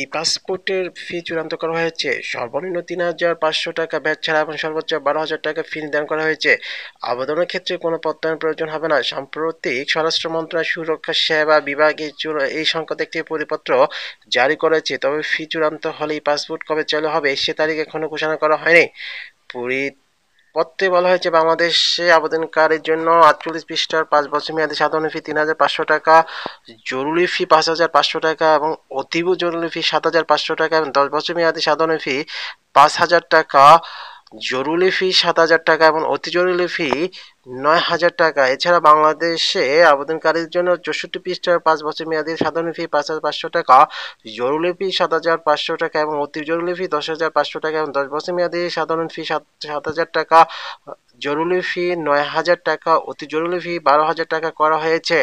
ই পাসপোর্টের ফি চূড়ান্ত করা হয়েছে। সর্বনিম্ন তিন হাজার পাঁচশো টাকা ব্যাট ছাড়া এবং সর্বোচ্চ বারো হাজার টাকা ফি নির্ধারণ করা হয়েছে। আবেদনের ক্ষেত্রে কোনো প্রত্যয়ন প্রয়োজন হবে না। সাম্প্রতিক স্বরাষ্ট্র মন্ত্রণালয় সুরক্ষা, সেবা বিভাগে এই সংক্রান্ত একটি পরিপত্র জারি করেছে। তবে ফি চূড়ান্ত হলেই পাসপোর্ট কবে চালু হবে সে তারিখ এখনও ঘোষণা করা হয়নি। পুরী পত্রে বলা হয়েছে, বাংলাদেশে আবেদনকারীর জন্য আটচল্লিশ পৃষ্ঠার পাঁচ বছর মেয়াদী সাধারণ ফি তিন হাজার পাঁচশো টাকা, জরুরি ফি পাঁচ হাজার পাঁচশো টাকা এবং অতীব জরুরি ফি সাত হাজার পাঁচশো টাকা এবং দশ বছর মেয়াদী সাধারণ ফি পাঁচ হাজার টাকা। জরুরি ফি সাত হাজার টাকা এবং অতি জরুরি ফি নয় হাজার টাকা। এছাড়া বাংলাদেশে আবেদনকারীর জন্য চৌষট্টি পৃষ্ঠার পাঁচ বছর মেয়াদী সাধারণ ফি পাঁচ হাজার পাঁচশো টাকা, জরুরি ফি সাত হাজার পাঁচশো টাকা এবং অতি জরুরি ফি দশ হাজার পাঁচশো টাকা এবং দশ বছর মেয়াদী সাধারণ ফি সাত সাত হাজার টাকা। জরুরি ফি নয় হাজার টাকা, অতি জরুরি ফি বারো হাজার টাকা করা হয়েছে।